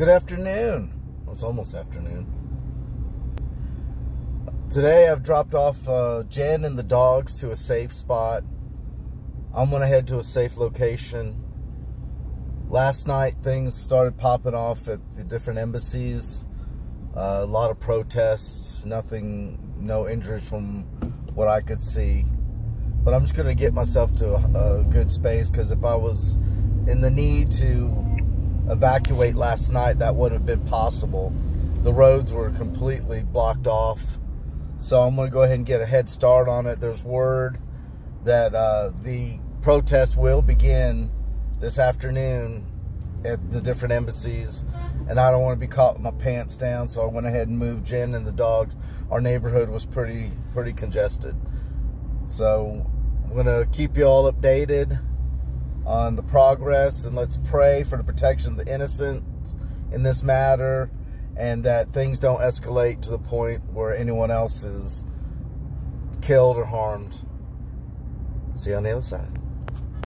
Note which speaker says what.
Speaker 1: Good afternoon. Well, it's almost afternoon. Today I've dropped off uh, Jen and the dogs to a safe spot. I'm going to head to a safe location. Last night things started popping off at the different embassies. Uh, a lot of protests, nothing, no injuries from what I could see. But I'm just going to get myself to a, a good space because if I was in the need to evacuate last night, that wouldn't have been possible. The roads were completely blocked off. So I'm going to go ahead and get a head start on it. There's word that uh, the protest will begin this afternoon at the different embassies. And I don't want to be caught with my pants down, so I went ahead and moved Jen and the dogs. Our neighborhood was pretty pretty congested. So I'm going to keep you all updated on the progress and let's pray for the protection of the innocent in this matter and that things don't escalate to the point where anyone else is killed or harmed. See you on the other side.